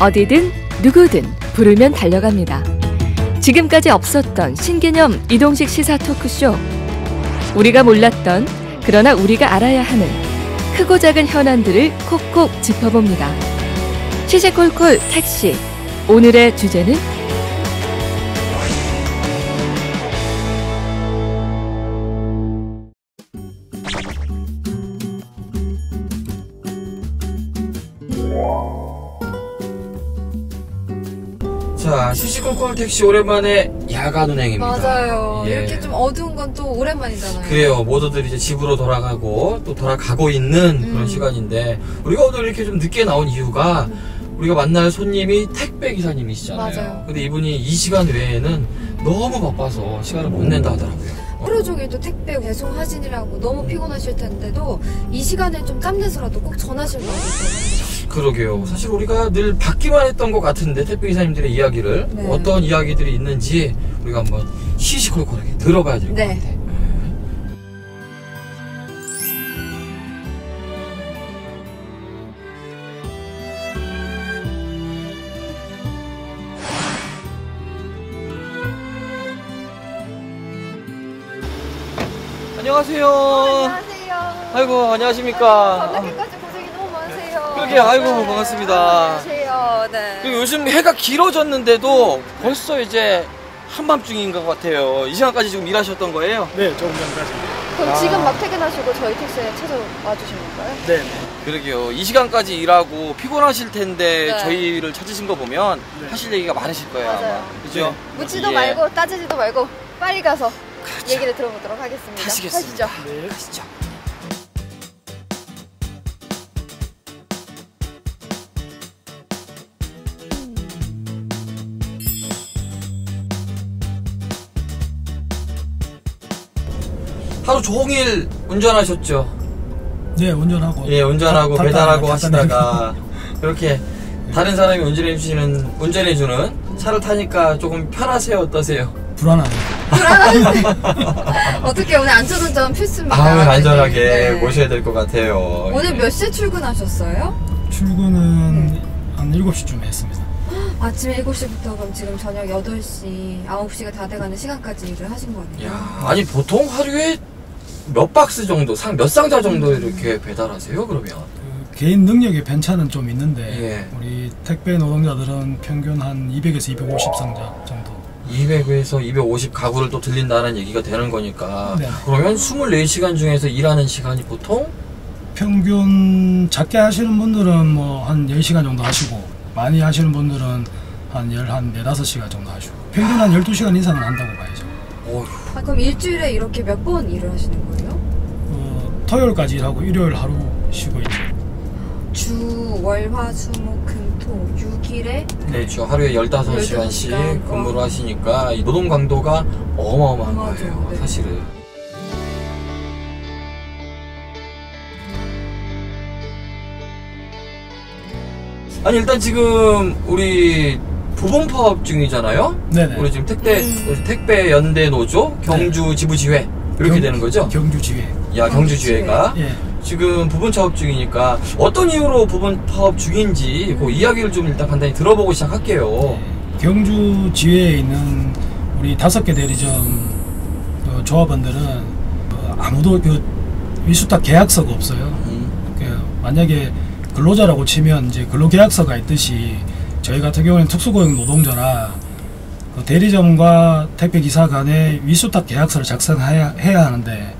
어디든 누구든 부르면 달려갑니다. 지금까지 없었던 신개념 이동식 시사 토크쇼. 우리가 몰랐던 그러나 우리가 알아야 하는 크고 작은 현안들을 콕콕 짚어봅니다. 시시콜콜 택시. 오늘의 주제는 시시콜콜 택시 오랜만에 야간 운행입니다. 맞아요. 예. 이렇게 좀 어두운 건 또 오랜만이잖아요. 그래요. 모두들 이제 집으로 돌아가고 또 돌아가고 있는 그런 음. 시간인데 우리가 오늘 이렇게 좀 늦게 나온 이유가 우리가 만날 손님이 택배 기사님이시잖아요. 맞아요. 근데 이분이 이 시간 외에는 너무 바빠서 시간을 못 낸다 하더라고요. 어. 하루 종일 또 택배 배송 하시느라고 너무 피곤하실 텐데도 이 시간에 좀 짬내서라도 꼭 전하실 거예요. 그러게요. 사실 우리가 늘 받기만 했던 것 같은데 택배 기사님들의 이야기를 네. 어떤 이야기들이 있는지 우리가 한번 시시콜콜하게 들어봐야 될것 네. 같아. 안녕하세요. 안녕하세요. 아이고 안녕하십니까. 너무 많으세요. 그러게, 아이고, 반갑습니다. 안녕하세요. 네. 그리고 요즘 해가 길어졌는데도 벌써 이제 한밤중인 것 같아요. 이 시간까지 지금 일하셨던 거예요? 네, 조금 전까지. 그럼 아. 지금 막 퇴근하시고 저희 택시에 찾아와 주신 건가요? 네. 그러게요. 이 시간까지 일하고 피곤하실 텐데 네. 저희를 찾으신 거 보면 네. 하실 얘기가 많으실 거예요. 맞아요. 아마. 그죠? 묻지도 예. 말고 따지지도 말고 빨리 가서 얘기를 들어보도록 하겠습니다. 그렇죠. 가시겠습니다. 가시죠. 네. 가시죠. 하루 종일 운전하셨죠? 네, 운전하고. 예, 운전하고 타- 배달하고 타다 하시다가 이렇게 다른 사람이 운전해 주시는 운전해 주는 차를 타니까 조금 편하세요? 어떠세요? 불안하네요. 어떻게 오늘 안전운전 필수입니다. 아유, 안전하게 네. 모셔야 될 것 같아요. 오늘 예. 몇 시에 출근하셨어요? 출근은 한 7시쯤에 했습니다. 아침 7시부터 그럼 지금 저녁 8시, 9시가 다 돼가는 시간까지 일을 하신 거네요. 야, 아니 보통 하루에 몇 박스 정도, 상 몇 상자 정도 이렇게 배달하세요? 그러면? 그 개인 능력의 편차는 좀 있는데 예. 우리 택배 노동자들은 평균 한 200에서 250 상자 정도. 200에서 250 가구를 또 들린다는 얘기가 되는 거니까 네. 그러면 24시간 중에서 일하는 시간이 보통 평균 작게 하시는 분들은 뭐 한 10시간 정도 하시고 많이 하시는 분들은 한 10, 한 4, 5시간 정도 하시고 평균 한 12시간 이상은 한다고 봐야죠. 아, 그럼 일주일에 이렇게 몇 번 일을 하시는 거예요? 어, 토요일까지 일하고 일요일 하루 쉬고 있죠. 주, 월, 화, 수, 목, 금, 토, 6일에 그렇죠. 하루에 15시간씩 15시간. 근무를 하시니까 이 노동 강도가 어마어마한 맞아요. 거예요. 네. 사실은. 아니 일단 지금 우리 부분 파업 중이잖아요. 네네. 우리 지금 택배 음. 택배 연대 노조 경주 지부지회 이렇게 경- 되는 거죠. 경주 지회. 야 경주 지회가 예. 지금 부분 파업 중이니까 어떤 이유로 부분 파업 중인지 그 이야기를 좀 일단 간단히 들어보고 시작할게요. 경주 지회에 있는 우리 다섯 개 대리점 그 조합원들은 어, 아무도 그 위수탁 계약서가 없어요. 음. 그 만약에 근로자라고 치면 이제 근로계약서가 있듯이 저희 같은 경우는 특수고용 노동자라 그 대리점과 택배 기사 간에 위수탁 계약서를 작성해야 해야 하는데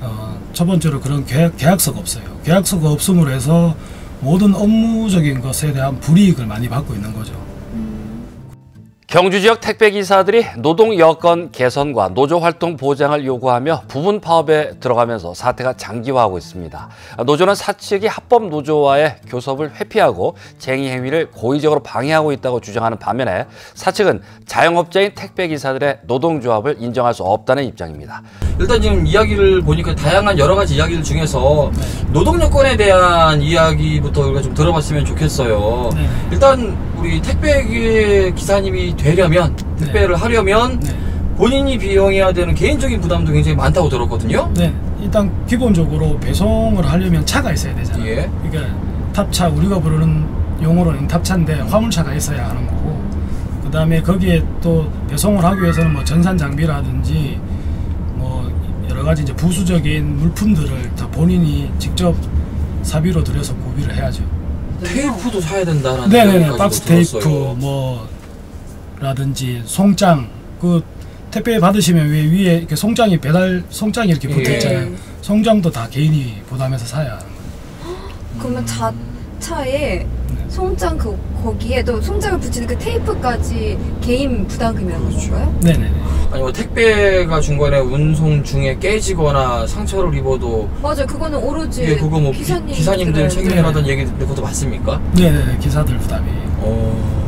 어, 첫 번째로 그런 계약, 계약서가 없어요. 계약서가 없음으로 해서 모든 업무적인 것에 대한 불이익을 많이 받고 있는 거죠. 경주 지역 택배 기사들이 노동 여건 개선과 노조 활동 보장을 요구하며 부분 파업에 들어가면서 사태가 장기화하고 있습니다. 노조는 사측이 합법 노조와의 교섭을 회피하고 쟁의 행위를 고의적으로 방해하고 있다고 주장하는 반면에 사측은 자영업자인 택배 기사들의 노동조합을 인정할 수 없다는 입장입니다. 일단 지금 이야기를 보니까 다양한 여러 가지 이야기들 중에서 노동 여건에 대한 이야기부터 우리가 좀 들어봤으면 좋겠어요. 네. 일단 우리 택배 기사님이 되려면 택배를 하려면 네. 본인이 비용해야 되는 개인적인 부담도 굉장히 많다고 들었거든요. 네, 일단 기본적으로 배송을 하려면 차가 있어야 되잖아요. 예. 그러니까 탑차 우리가 부르는 용어로는 탑차인데 화물차가 있어야 하는 거고 그 다음에 거기에 또 배송을 하기 위해서는 뭐 전산 장비라든지 뭐 여러 가지 이제 부수적인 물품들을 다 본인이 직접 사비로 들여서 구비를 해야죠. 테이프도 사야 된다는 네네네 박스 테이프 뭐뭐 라든지 송장 그 택배 받으시면 왜 위에 이렇게 송장이 배달 송장이 이렇게 붙어 예. 있잖아요. 송장도 다 개인이 부담해서 사야 하는 거예요. 그러면 자 차에 네. 송장 그 거기에도 송장을 붙이는 그 테이프까지 개인 부담금이라는 그렇죠. 건가요? 네네네. 아니 뭐 택배가 중간에 운송 중에 깨지거나 상처를 입어도 맞아요. 그거는 오로지 예 그거 뭐 기- 기사님 기사님들 책 책임이라던 얘기 듣는데 그것도 맞습니까? 네네네 기사들 부담이 어, 그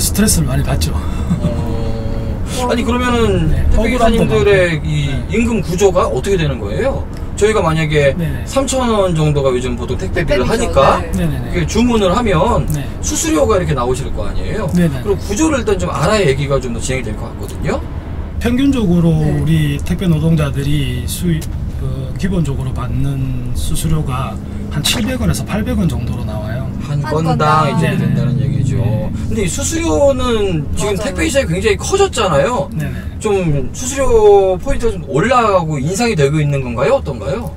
스트레스를 많이 받죠. 어... 아니 그러면은 네, 택배 억울함도 기사님들의 많고. 이 네. 임금 구조가 어떻게 되는 거예요? 저희가 만약에 네네. 3천 원 정도가 요즘 보통 택배비를 택배비죠, 하니까 네. 이렇게 주문을 하면 네. 수수료가 이렇게 나오실 거 아니에요? 네네. 그럼 구조를 일단 좀 알아야 얘기가 좀 더 진행이 될 것 같거든요. 평균적으로 네. 우리 택배 노동자들이 수입 그 기본적으로 받는 수수료가 한 700원에서 800원 정도로 나와요. 한 한 건당 건당. 이제 네. 된다는 얘기 죠. 네. 근데 이 수수료는 지금 맞아요. 택배 시장이 굉장히 커졌잖아요. 네네. 좀 수수료 포인트가 좀 올라가고 인상이 되고 있는 건가요? 어떤가요?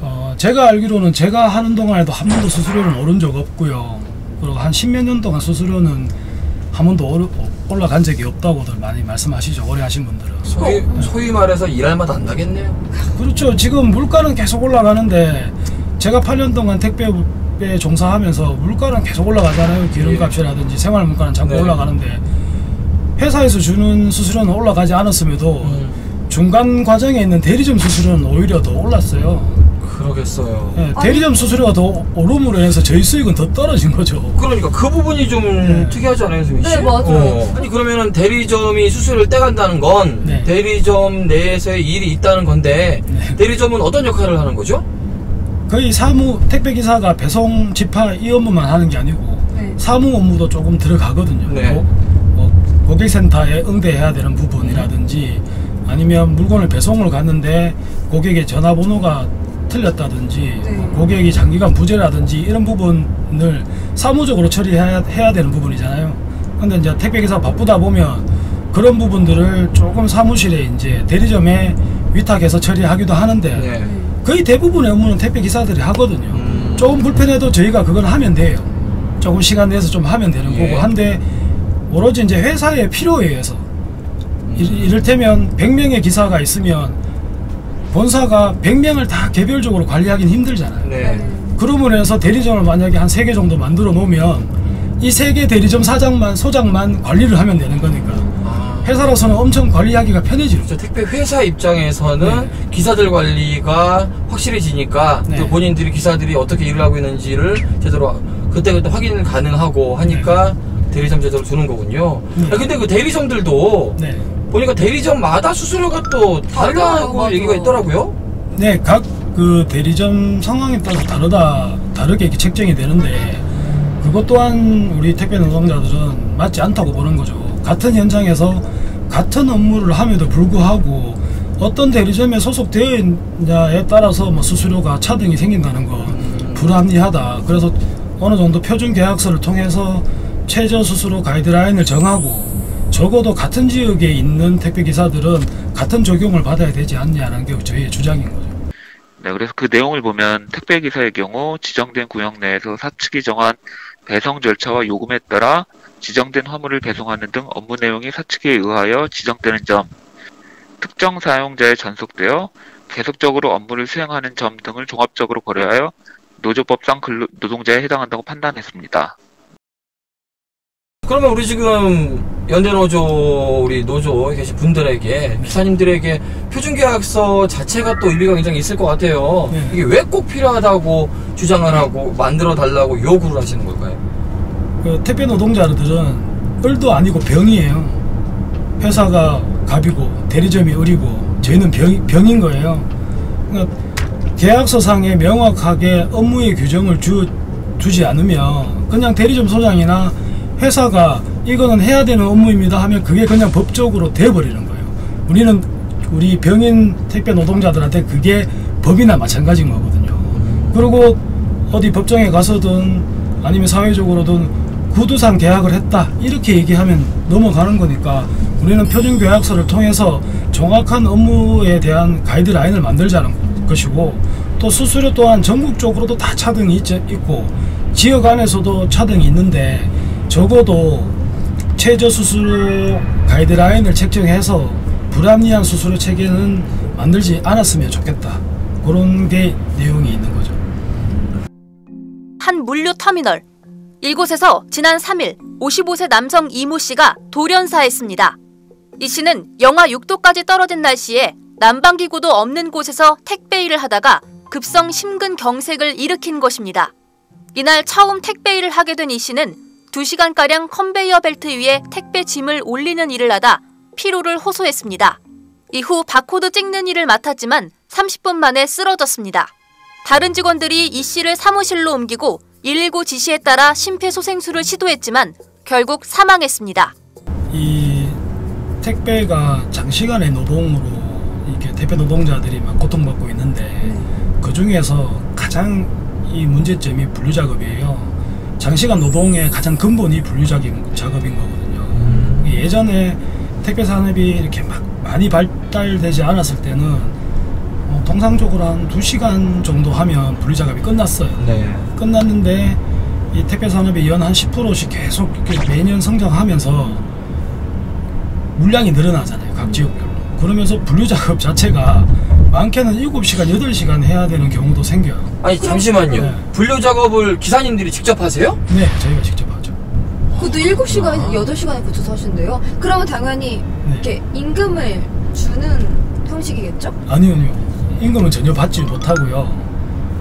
어, 제가 알기로는 제가 하는 동안에도 한 번도 수수료는 오른 적 없고요. 그리고 한 십몇 년 동안 수수료는 한 번도 오르, 올라간 적이 없다고들 많이 말씀하시죠. 오래 하신 분들은. 소위, 소위 말해서 일할 맛 안 나겠네요. 그렇죠. 지금 물가는 계속 올라가는데 제가 8년 동안 택배 에 종사하면서 물가는 계속 올라가잖아요. 기름값이라든지 생활 물가는 자꾸 네. 올라가는데 회사에서 주는 수수료는 올라가지 않았음에도 음. 중간 과정에 있는 대리점 수수료는 오히려 더 올랐어요. 그러겠어요. 예, 대리점 수수료가 더 오름으로 해서 저희 수익은 더 떨어진 거죠. 그러니까 그 부분이 좀 네. 특이하지 않아요, 수민 씨? 네, 맞아요. 어. 아니 그러면은 대리점이 수수료를 떼간다는 건 네. 대리점 내에서의 일이 있다는 건데 네. 대리점은 어떤 역할을 하는 거죠? 거의 사무 택배 기사가 배송 집하 이 업무만 하는 게 아니고 네. 사무 업무도 조금 들어가거든요. 네. 고, 뭐 고객센터에 응대해야 되는 부분이라든지 아니면 물건을 배송을 갔는데 고객의 전화번호가 틀렸다든지 네. 뭐 고객이 장기간 부재라든지 이런 부분을 사무적으로 처리해야 해야 되는 부분이잖아요. 근데 이제 택배 기사 바쁘다 보면 그런 부분들을 조금 사무실에 이제 대리점에 위탁해서 처리하기도 하는데 네. 거의 대부분의 업무는 택배 기사들이 하거든요. 음. 조금 불편해도 저희가 그건 하면 돼요. 조금 시간 내서 좀 하면 되는 예. 거고 한데 오로지 이제 회사의 필요에 의해서 이- 이를테면 100명의 기사가 있으면 본사가 100명을 다 개별적으로 관리하기는 힘들잖아요. 네. 그러므로 해서 대리점을 만약에 한 3개 정도 만들어 놓으면 이 3개 대리점 사장만 소장만 관리를 하면 되는 거니까 아. 회사로서는 엄청 관리하기가 편해지죠. 저 택배 회사 입장에서는 네. 기사들 관리가 확실해지니까 네. 또 본인들이 기사들이 어떻게 일을 하고 있는지를 제대로 그때 그때 확인 가능하고 하니까 대리점 제도를 두는 거군요. 네. 아, 근데 그 대리점들도 네. 보니까 대리점마다 수수료가 또 다르다고 맞아. 얘기가 있더라고요. 네, 각 그 대리점 상황에 따라 다르다 다르게 이렇게 책정이 되는데 그것 또한 우리 택배 노동자들은 맞지 않다고 보는 거죠. 같은 현장에서 같은 업무를 함에도 불구하고 어떤 대리점에 소속되어 있냐에 따라서 뭐 수수료가 차등이 생긴다는 건 불합리하다. 그래서 어느 정도 표준 계약서를 통해서 최저 수수료 가이드라인을 정하고 적어도 같은 지역에 있는 택배 기사들은 같은 적용을 받아야 되지 않냐는 게 저희의 주장인 거죠. 네, 그래서 그 내용을 보면 택배 기사의 경우 지정된 구역 내에서 사측이 정한 배송 절차와 요금에 따라 지정된 화물을 배송하는 등 업무 내용이 사측에 의하여 지정되는 점, 특정 사용자에 전속되어 계속적으로 업무를 수행하는 점 등을 종합적으로 고려하여 노조법상 근로, 노동자에 해당한다고 판단했습니다. 그러면 우리 지금 연대노조 우리 노조에 계신 분들에게 기사님들에게 표준계약서 자체가 또 의미가 굉장히 있을 것 같아요. 네. 이게 왜 꼭 필요하다고 주장을 하고 만들어 달라고 요구를 하시는 걸까요? 그 택배 노동자들은 을도 아니고 병이에요. 회사가 갑이고 대리점이 을이고 저희는 병, 병인 거예요. 그러니까 계약서상에 명확하게 업무의 규정을 주, 주지 않으면 그냥 대리점 소장이나 회사가 이거는 해야 되는 업무입니다 하면 그게 그냥 법적으로 돼버리는 거예요. 우리는 우리 병인 택배 노동자들한테 그게 법이나 마찬가지인 거거든요. 그리고 어디 법정에 가서든 아니면 사회적으로든 구두상 계약을 했다 이렇게 얘기하면 넘어가는 거니까 우리는 표준 계약서를 통해서 정확한 업무에 대한 가이드라인을 만들자는 것이고 또 수수료 또한 전국적으로도 다 차등이 있, 있고 지역 안에서도 차등이 있는데 적어도 최저 수수료 가이드라인을 책정해서 불합리한 수수료 체계는 만들지 않았으면 좋겠다 그런 게 내용이 있는 거죠. 한 물류 터미널. 이곳에서 지난 3일 55세 남성 이모 씨가 돌연사했습니다. 이 씨는 영하 6도까지 떨어진 날씨에 난방기구도 없는 곳에서 택배 일을 하다가 급성 심근경색을 일으킨 것입니다. 이날 처음 택배 일을 하게 된 이 씨는 2시간가량 컨베이어 벨트 위에 택배 짐을 올리는 일을 하다 피로를 호소했습니다. 이후 바코드 찍는 일을 맡았지만 30분 만에 쓰러졌습니다. 다른 직원들이 이 씨를 사무실로 옮기고 119 지시에 따라 심폐소생술을 시도했지만 결국 사망했습니다. 이 택배가 장시간의 노동으로 이렇게 택배 노동자들이 막 고통받고 있는데 그 중에서 가장 이 문제점이 분류 작업이에요. 장시간 노동의 가장 근본이 분류 작업- 작업인 거거든요. 예전에 택배 산업이 이렇게 막 많이 발달되지 않았을 때는 어, 통상적으로 한 2시간 정도 하면 분류 작업이 끝났어요. 네. 끝났는데 이 택배 산업이 연 한 10%씩 계속 매년 성장하면서 물량이 늘어나잖아요. 각 지역별로. 그러면서 분류 작업 자체가 많게는 7시간, 8시간 해야 되는 경우도 생겨요. 아니 잠시만요. 네. 분류 작업을 기사님들이 직접 하세요? 네, 저희가 직접 하죠. 그것도 7시간, 8시간에 고쳐서 하신대요. 그러면 당연히 네. 이렇게 임금을 주는 형식이겠죠? 아니요, 아니요. 임금은 전혀 받지 못하고요.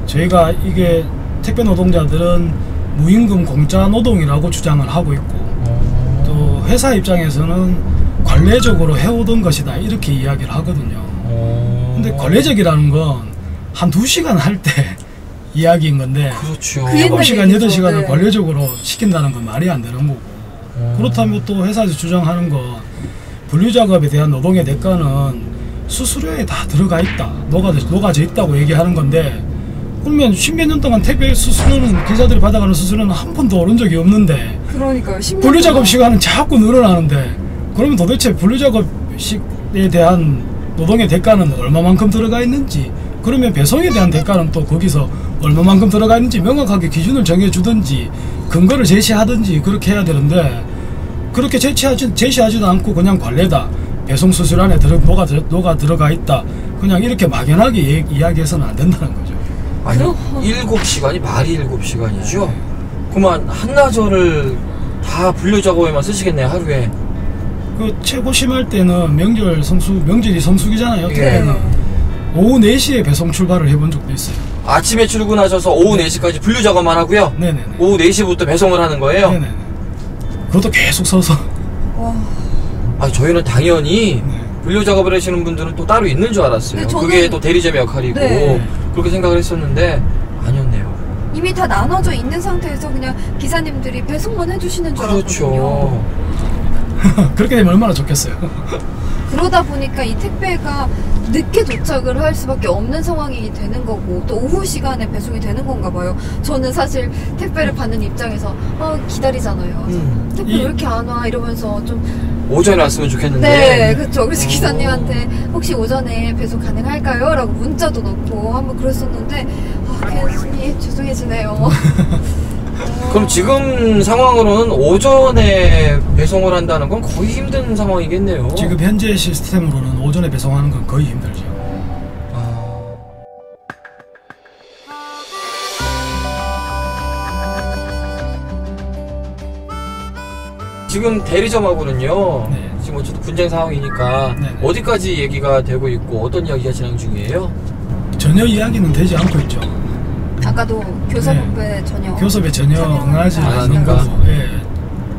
저희가 이게 택배 노동자들은 무임금 공짜 노동이라고 주장을 하고 있고 또 회사 입장에서는 관례적으로 해오던 것이다 이렇게 이야기를 하거든요. 근데 관례적이라는 건 한 두 시간 할 때 이야기인 건데 그렇죠. 그 옛날 7시간, 얘기죠. 8시간을 네. 관례적으로 시킨다는 건 말이 안 되는 거고 그렇다면 또 회사에서 주장하는 건 분류 작업에 대한 노동의 대가는 수수료에 다 들어가 있다 녹아져, 녹아져 있다고 얘기하는 건데 그러면 십몇 년 동안 택배 수수료는 기자들이 받아가는 수수료는 한 번도 오른 적이 없는데 그러니까요. 10년 분류 작업 동안. 시간은 자꾸 늘어나는데 그러면 도대체 분류 작업에 대한 노동의 대가는 얼마만큼 들어가 있는지 그러면 배송에 대한 대가는 또 거기서 얼마만큼 들어가 있는지 명확하게 기준을 정해주든지 근거를 제시하든지 그렇게 해야 되는데 그렇게 제시하지, 제시하지도 않고 그냥 관례다 배송 수수료 안에 들어, 녹아, 들- 녹아 들어가 있다 그냥 이렇게 막연하게 예- 이야기해서는 안 된다는 거죠 아니 일곱 시간이 말이 일곱 시간이죠. 그만 한나절을 다 분류 작업에만 쓰시겠네요 하루에. 그 최고 심할 때는 명절 성수 명절이 성수기잖아요 예. 그때는 오후 4시에 배송 출발을 해본 적도 있어요 아침에 출근하셔서 오후 4시까지 분류 작업만 하고요. 네네네 오후 4시부터 배송을 하는 거예요. 네네네 그것도 계속 서서 와. 아 저희는 당연히 네. 분류 작업을 하시는 분들은 또 따로 있는 줄 알았어요. 근데 저는- 그게 또 대리점의 역할이고 네. 그렇게 생각을 했었는데 아니었네요. 이미 다 나눠져 있는 상태에서 그냥 기사님들이 배송만 해주시는 줄 알았거든요. 그렇죠. 그렇게 되면 얼마나 좋겠어요 그러다 보니까 이 택배가 늦게 도착을 할 수밖에 없는 상황이 되는 거고 또 오후 시간에 배송이 되는 건가 봐요. 저는 사실 택배를 받는 입장에서 어, 기다리잖아요. 음. 택배 이- 왜 이렇게 안 와? 이러면서 좀 오전에 왔으면 좋겠는데. 네, 그렇죠. 그래서 어. 기사님한테 혹시 오전에 배송 가능할까요? 라고 문자도 넣고 한번 그랬었는데 아, 괜히 죄송해지네요. 그럼 지금 상황으로는 오전에 배송을 한다는 건 거의 힘든 상황이겠네요. 지금 현재 시스템으로는 오전에 배송하는 건 거의 힘들죠 아, 지금 대리점하고는요. 네. 지금 어쨌든 분쟁 상황이니까 네, 네. 어디까지 얘기가 되고 있고 어떤 이야기가 진행 중이에요? 전혀 이야기는 되지 않고 있죠 아까도 교사법에 전혀 교섭에 전혀 응하지 안 않는. 거고 예.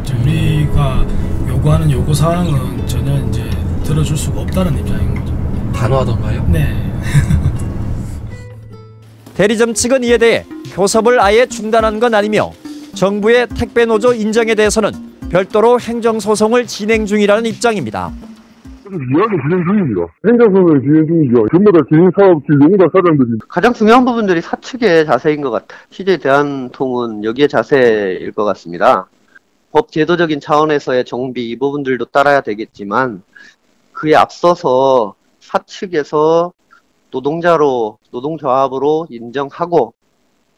저 우리가 요구하는 요구 사항은 전혀 이제 들어줄 수가 없다는 입장인 거죠 단호하던가요? 네 대리점 측은 이에 대해 교섭을 아예 중단한 건 아니며 정부의 택배 노조 인정에 대해서는 별도로 행정 소송을 진행 중이라는 입장입니다. 이야기 진행 중입니다. 행정선을 진행 중이죠. 전부 다 개인사업지 농가 사장들이 가장 중요한 부분들이 사측의 자세인 것 같아요. CJ 대한통운 여기에 자세일 것 같습니다. 법 제도적인 차원에서의 정비 이 부분들도 따라야 되겠지만 그에 앞서서 사측에서 노동자로 노동조합으로 인정하고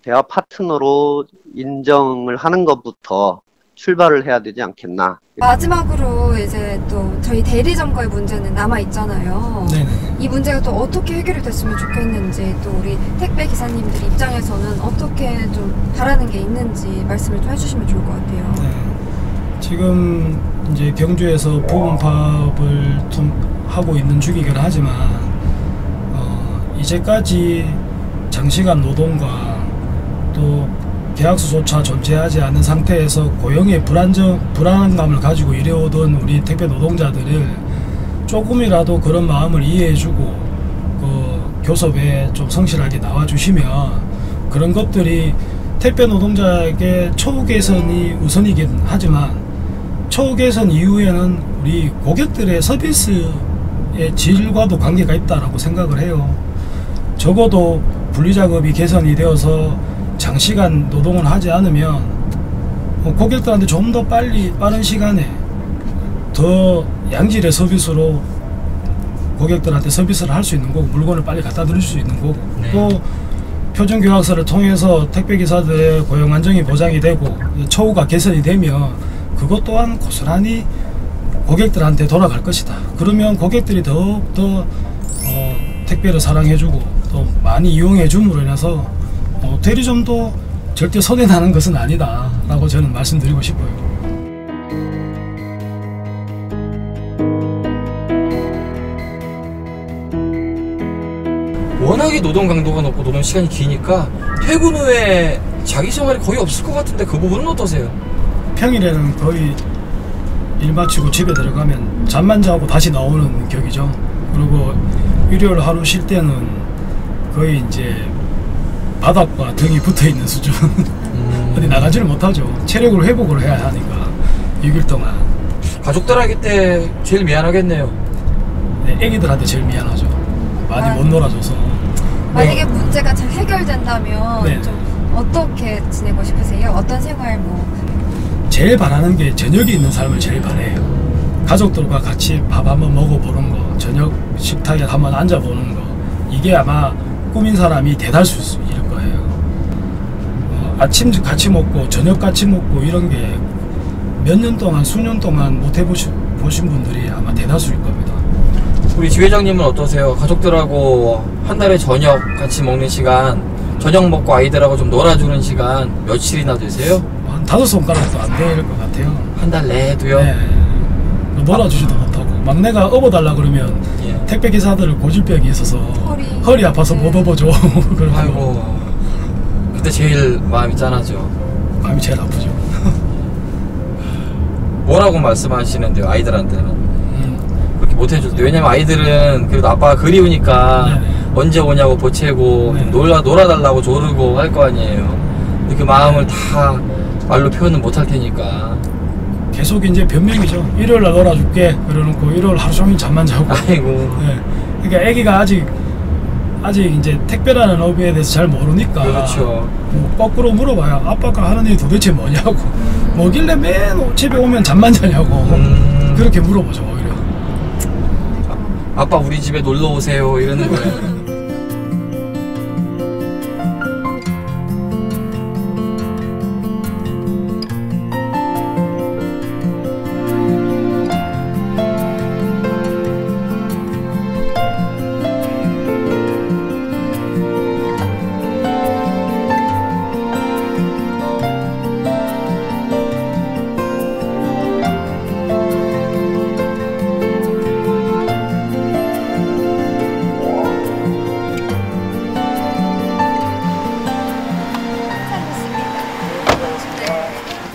대화 파트너로 인정을 하는 것부터 출발을 해야 되지 않겠나. 마지막으로 이제 또 저희 대리점과의 문제는 남아 있잖아요. 네네. 이 문제가 또 어떻게 해결이 됐으면 좋겠는지 또 우리 택배 기사님들 입장에서는 어떻게 좀 바라는 게 있는지 말씀을 좀 해주시면 좋을 것 같아요. 네. 지금 이제 경주에서 부분 파업을 좀 하고 있는 중이긴 하지만 어, 이제까지 장시간 노동과 또 계약서조차 존재하지 않은 상태에서 고용의 불안정 불안감을 가지고 일해오던 우리 택배 노동자들을 조금이라도 그런 마음을 이해해주고 그 교섭에 좀 성실하게 나와주시면 그런 것들이 택배 노동자에게 초우 개선이 우선이긴 하지만 초우 개선 이후에는 우리 고객들의 서비스의 질과도 관계가 있다라고 생각을 해요. 적어도 분리작업이 개선이 되어서 장시간 노동을 하지 않으면 어, 고객들한테 좀 더 빨리 빠른 시간에 더 양질의 서비스로 고객들한테 서비스를 할 수 있는 거고 물건을 빨리 갖다 드릴 수 있는 거고 네. 또 표준 교학서를 통해서 택배 기사들의 고용 안정이 보장이 되고 처우가 개선이 되면 그것 또한 고스란히 고객들한테 돌아갈 것이다. 그러면 고객들이 더욱 더 어, 택배를 사랑해주고 또 많이 이용해줌으로 인해서 어, 대리점도 절대 손해 나는 것은 아니다 라고 저는 말씀드리고 싶어요. 워낙에 노동 강도가 높고 노동 시간이 기니까 퇴근 후에 자기 생활이 거의 없을 것 같은데 그 부분은 어떠세요? 평일에는 거의 일 마치고 집에 들어가면 잠만 자고 다시 나오는 격이죠. 그리고 일요일 하루 쉴 때는 거의 이제 바닥과 등이 붙어 있는 수준. 어디 나가지를 못하죠. 체력을 회복을 해야 하니까 6일 동안. 가족들에게 때 제일 미안하겠네요. 네, 애기들한테 제일 미안하죠. 많이 아. 못 놀아줘서. 만약에 문제가 잘 해결된다면 네. 좀 어떻게 지내고 싶으세요? 어떤 생활 뭐 제일 바라는 게 저녁이 있는 삶을 제일 바래요. 가족들과 같이 밥 한번 먹어보는 거, 저녁 식탁에 한번 앉아보는 거, 이게 아마 꾸민 사람이 대다수일 거예요. 어, 아침 같이 먹고 저녁 같이 먹고 이런 게 몇 년 동안, 수년 동안 못 해보신 보신 분들이 아마 대다수일 겁니다. 우리 지회장님은 어떠세요? 가족들하고 한 달에 저녁 같이 먹는 시간, 저녁 먹고 아이들하고 좀 놀아주는 시간 며칠이나 되세요? 한 다섯 손가락도 안 될 것 같아요. 한 달 내도요? 네. 놀아주지도 못하고 막내가 업어달라 그러면 예. 택배 기사들은 고질병이 있어서 허리. 아파서 못 업어줘. 그러고 아이고. 그때 제일 마음이 짠하죠. 마음이 제일 아프죠. 뭐라고 말씀하시는데요, 아이들한테는? 음, 그렇게 못 해줄 때. 왜냐면 아이들은 그래도 아빠가 그리우니까 네네. 언제 오냐고 보채고 네. 놀아, 놀아달라고 조르고 할 거 아니에요. 근데 그 마음을 다 말로 표현은 못 할 테니까. 계속 이제 변명이죠. 일요일 날 놀아줄게. 그러놓고 일요일 하루 종일 잠만 자고. 아이고. 네. 그러니까 아기가 아직 아직 이제 택배라는 업에 대해서 잘 모르니까. 그렇죠. 뭐 거꾸로 물어봐요. 아빠가 하는 일이 도대체 뭐냐고. 뭐길래 맨 집에 오면 잠만 자냐고. 음. 그렇게 물어보죠 오히려. 아빠 우리 집에 놀러 오세요. 이러는 거예요.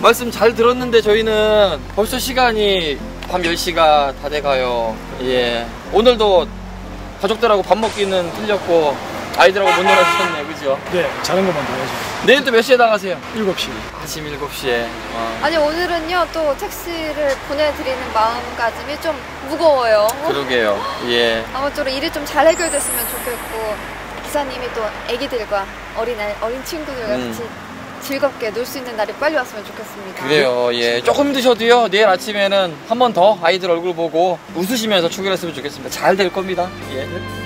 말씀 잘 들었는데 저희는 벌써 시간이 밤 10시가 다 돼가요. 예. 오늘도 가족들하고 밥 먹기는 틀렸고 아이들하고 못 놀아주셨네, 그죠? 네, 자는 것만 더해줘. 내일 또 몇 시에 나가세요? 7시. 아침 7시에. 아니 오늘은요 또 택시를 보내드리는 마음가짐이 좀 무거워요. 그러게요. 예. 아무쪼록 일이 좀 잘 해결됐으면 좋겠고 기사님이 또 아기들과 어린 어린 친구들과 음. 같이 즐겁게 놀 수 있는 날이 빨리 왔으면 좋겠습니다. 그래요, 예. 조금 힘드셔도요, 내일 아침에는 한 번 더 아이들 얼굴 보고 웃으시면서 출근했으면 좋겠습니다. 잘 될 겁니다. 예.